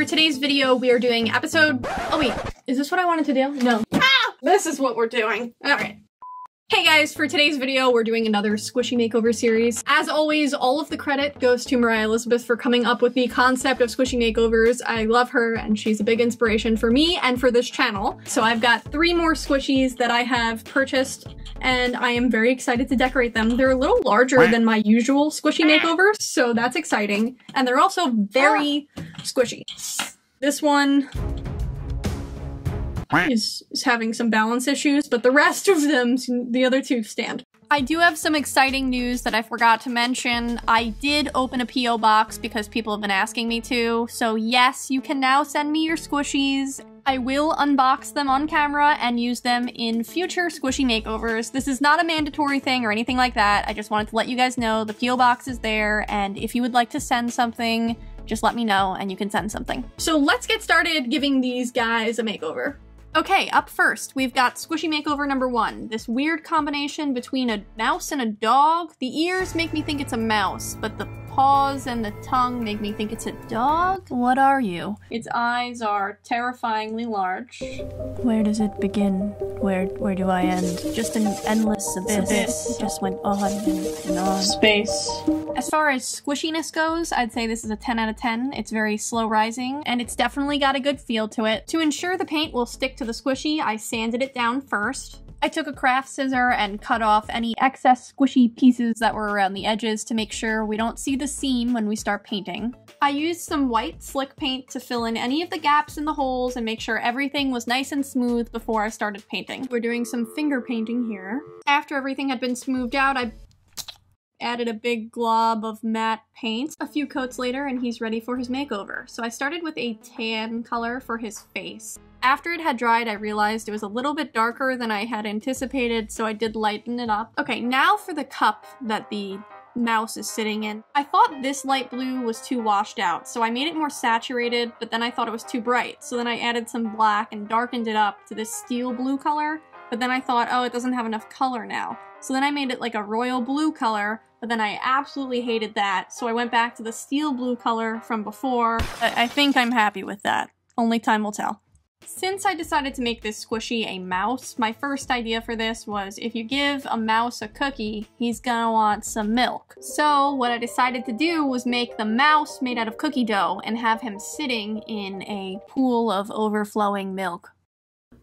for today's video we are doing episode- oh wait, is this what I wanted to do? No. Ah! This is what we're doing. Alright. Hey guys, for today's video, we're doing another squishy makeover series. As always, all of the credit goes to Moriah Elizabeth for coming up with the concept of squishy makeovers. I love her and she's a big inspiration for me and for this channel. So I've got three more squishies that I have purchased and I am very excited to decorate them. They're a little larger than my usual squishy makeovers, so that's exciting. And they're also very squishy. This one is, is having some balance issues, but the rest of them, the other two stand. I do have some exciting news that I forgot to mention. I did open a P.O. box because people have been asking me to. So yes, you can now send me your squishies. I will unbox them on camera and use them in future squishy makeovers. This is not a mandatory thing or anything like that. I just wanted to let you guys know the P.O. box is there and if you would like to send something, just let me know and you can send something. So let's get started giving these guys a makeover. Okay, up first, we've got Squishy Makeover number one. This weird combination between a mouse and a dog. The ears make me think it's a mouse, but the paws and the tongue make me think it's a dog. What are you? Its eyes are terrifyingly large. Where does it begin? Where where do I end? Just an endless abyss. Abyss. Just went on and, and on. Space. As far as squishiness goes, I'd say this is a 10 out of 10. It's very slow rising, and it's definitely got a good feel to it. To ensure the paint will stick to the squishy, I sanded it down first. I took a craft scissor and cut off any excess squishy pieces that were around the edges to make sure we don't see the seam when we start painting. I used some white slick paint to fill in any of the gaps in the holes and make sure everything was nice and smooth before I started painting. We're doing some finger painting here. After everything had been smoothed out, I added a big glob of matte paint. A few coats later and he's ready for his makeover. So I started with a tan color for his face. After it had dried, I realized it was a little bit darker than I had anticipated, so I did lighten it up. Okay, now for the cup that the mouse is sitting in. I thought this light blue was too washed out, so I made it more saturated, but then I thought it was too bright. So then I added some black and darkened it up to this steel blue color, but then I thought, oh, it doesn't have enough color now. So then I made it like a royal blue color, but then I absolutely hated that, so I went back to the steel blue color from before. I, I think I'm happy with that. Only time will tell. Since I decided to make this squishy a mouse, my first idea for this was if you give a mouse a cookie, he's gonna want some milk. So what I decided to do was make the mouse made out of cookie dough and have him sitting in a pool of overflowing milk.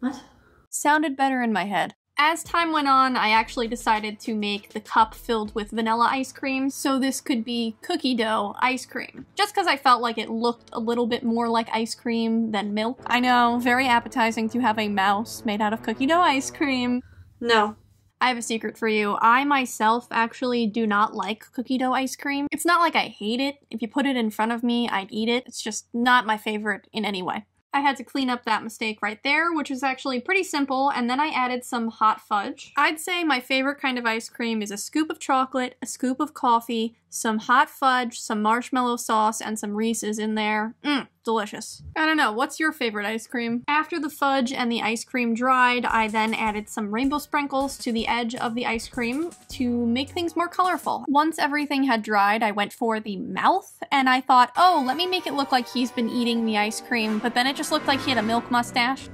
What? Sounded better in my head. As time went on, I actually decided to make the cup filled with vanilla ice cream, so this could be cookie dough ice cream. Just because I felt like it looked a little bit more like ice cream than milk. I know, very appetizing to have a mouse made out of cookie dough ice cream. No. I have a secret for you. I myself actually do not like cookie dough ice cream. It's not like I hate it. If you put it in front of me, I'd eat it. It's just not my favorite in any way. I had to clean up that mistake right there, which was actually pretty simple, and then I added some hot fudge. I'd say my favorite kind of ice cream is a scoop of chocolate, a scoop of coffee, some hot fudge, some marshmallow sauce, and some Reese's in there. Mmm, delicious. I don't know, what's your favorite ice cream? After the fudge and the ice cream dried, I then added some rainbow sprinkles to the edge of the ice cream to make things more colorful. Once everything had dried, I went for the mouth, and I thought, oh, let me make it look like he's been eating the ice cream, but then it just looked like he had a milk mustache.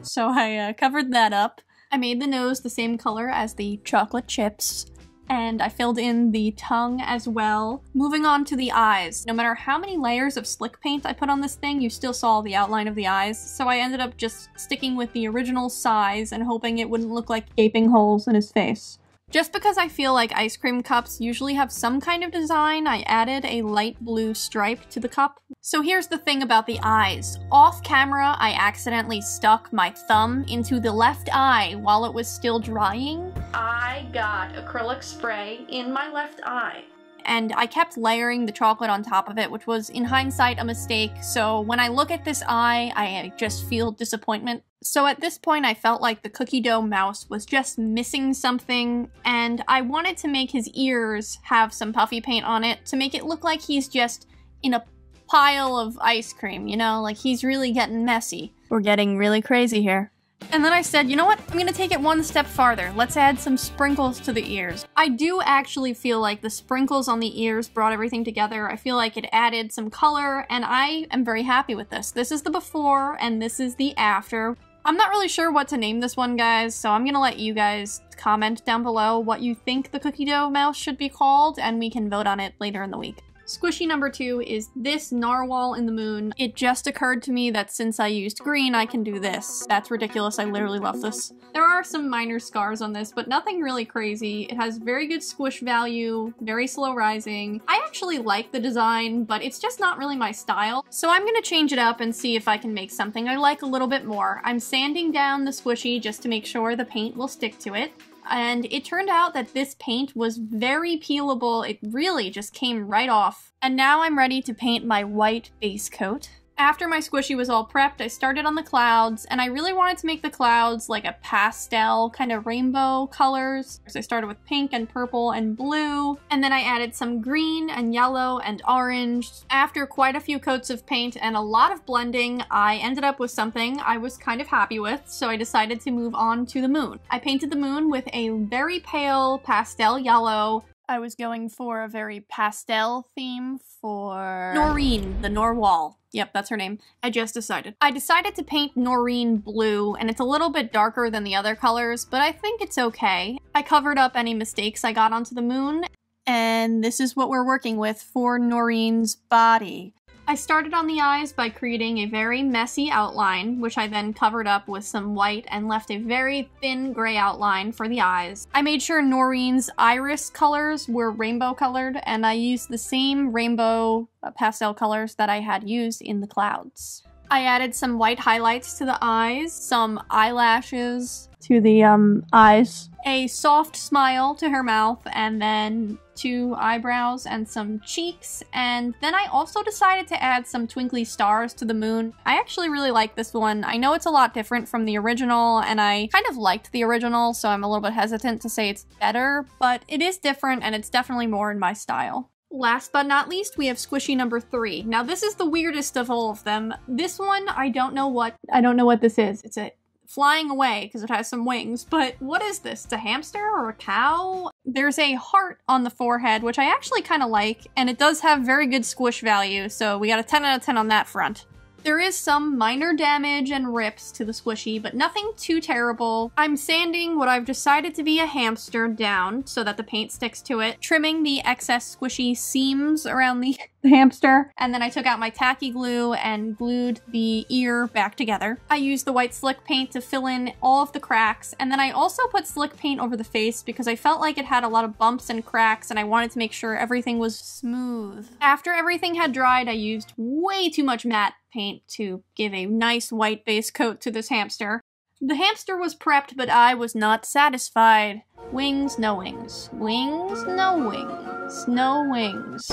So I uh, covered that up. I made the nose the same color as the chocolate chips and I filled in the tongue as well. Moving on to the eyes. No matter how many layers of slick paint I put on this thing, you still saw the outline of the eyes, so I ended up just sticking with the original size and hoping it wouldn't look like gaping holes in his face. Just because I feel like ice cream cups usually have some kind of design, I added a light blue stripe to the cup. So here's the thing about the eyes. Off camera, I accidentally stuck my thumb into the left eye while it was still drying. I got acrylic spray in my left eye and I kept layering the chocolate on top of it, which was, in hindsight, a mistake. So when I look at this eye, I just feel disappointment. So at this point, I felt like the cookie dough mouse was just missing something, and I wanted to make his ears have some puffy paint on it to make it look like he's just in a pile of ice cream, you know, like he's really getting messy. We're getting really crazy here. And then I said, you know what? I'm gonna take it one step farther. Let's add some sprinkles to the ears. I do actually feel like the sprinkles on the ears brought everything together. I feel like it added some color, and I am very happy with this. This is the before, and this is the after. I'm not really sure what to name this one, guys, so I'm gonna let you guys comment down below what you think the cookie dough mouse should be called, and we can vote on it later in the week. Squishy number two is this narwhal in the moon. It just occurred to me that since I used green, I can do this. That's ridiculous. I literally love this. There are some minor scars on this, but nothing really crazy. It has very good squish value, very slow rising. I actually like the design, but it's just not really my style. So I'm gonna change it up and see if I can make something I like a little bit more. I'm sanding down the squishy just to make sure the paint will stick to it and it turned out that this paint was very peelable. It really just came right off. And now I'm ready to paint my white base coat. After my squishy was all prepped, I started on the clouds, and I really wanted to make the clouds like a pastel kind of rainbow colors. So I started with pink and purple and blue, and then I added some green and yellow and orange. After quite a few coats of paint and a lot of blending, I ended up with something I was kind of happy with, so I decided to move on to the moon. I painted the moon with a very pale pastel yellow I was going for a very pastel theme for Noreen, the Narwhal. Yep, that's her name. I just decided. I decided to paint Noreen blue, and it's a little bit darker than the other colors, but I think it's okay. I covered up any mistakes I got onto the moon, and this is what we're working with for Noreen's body. I started on the eyes by creating a very messy outline, which I then covered up with some white and left a very thin gray outline for the eyes. I made sure Noreen's iris colors were rainbow colored, and I used the same rainbow uh, pastel colors that I had used in the clouds. I added some white highlights to the eyes, some eyelashes to the um eyes. a soft smile to her mouth, and then two eyebrows and some cheeks. And then I also decided to add some twinkly stars to the moon. I actually really like this one. I know it's a lot different from the original, and I kind of liked the original, so I'm a little bit hesitant to say it's better, but it is different and it's definitely more in my style. Last but not least, we have squishy number three. Now this is the weirdest of all of them. This one, I don't know what, I don't know what this is. It's a flying away because it has some wings, but what is this? It's a hamster or a cow? There's a heart on the forehead, which I actually kind of like, and it does have very good squish value, so we got a 10 out of 10 on that front. There is some minor damage and rips to the squishy, but nothing too terrible. I'm sanding what I've decided to be a hamster down so that the paint sticks to it, trimming the excess squishy seams around the, hamster, and then I took out my tacky glue and glued the ear back together. I used the white slick paint to fill in all of the cracks, and then I also put slick paint over the face because I felt like it had a lot of bumps and cracks and I wanted to make sure everything was smooth. After everything had dried, I used way too much matte paint to give a nice white base coat to this hamster. The hamster was prepped, but I was not satisfied. Wings, no wings. Wings, no wings. No wings.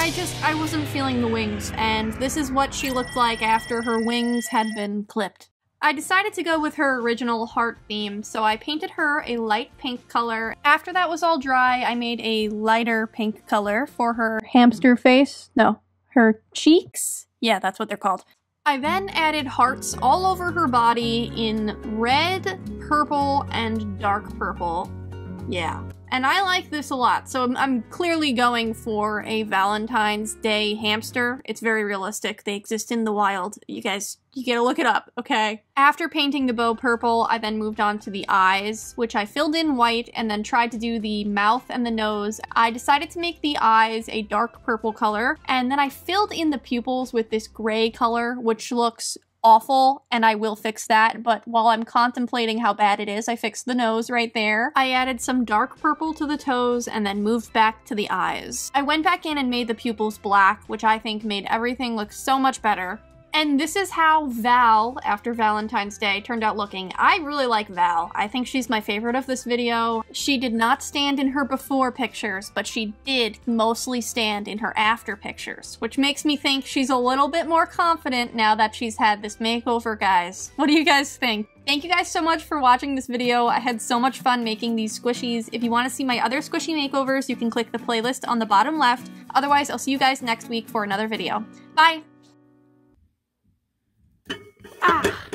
I just, I wasn't feeling the wings, and this is what she looked like after her wings had been clipped. I decided to go with her original heart theme, so I painted her a light pink color. After that was all dry, I made a lighter pink color for her hamster face. No, her cheeks? Yeah, that's what they're called. I then added hearts all over her body in red, purple, and dark purple. Yeah. And I like this a lot, so I'm, I'm clearly going for a Valentine's Day hamster. It's very realistic. They exist in the wild. You guys, you gotta look it up, okay? After painting the bow purple, I then moved on to the eyes, which I filled in white and then tried to do the mouth and the nose. I decided to make the eyes a dark purple color, and then I filled in the pupils with this gray color, which looks awful and I will fix that, but while I'm contemplating how bad it is, I fixed the nose right there. I added some dark purple to the toes and then moved back to the eyes. I went back in and made the pupils black, which I think made everything look so much better. And this is how Val, after Valentine's Day, turned out looking. I really like Val. I think she's my favorite of this video. She did not stand in her before pictures, but she did mostly stand in her after pictures, which makes me think she's a little bit more confident now that she's had this makeover, guys. What do you guys think? Thank you guys so much for watching this video. I had so much fun making these squishies. If you want to see my other squishy makeovers, you can click the playlist on the bottom left. Otherwise, I'll see you guys next week for another video. Bye! Ah!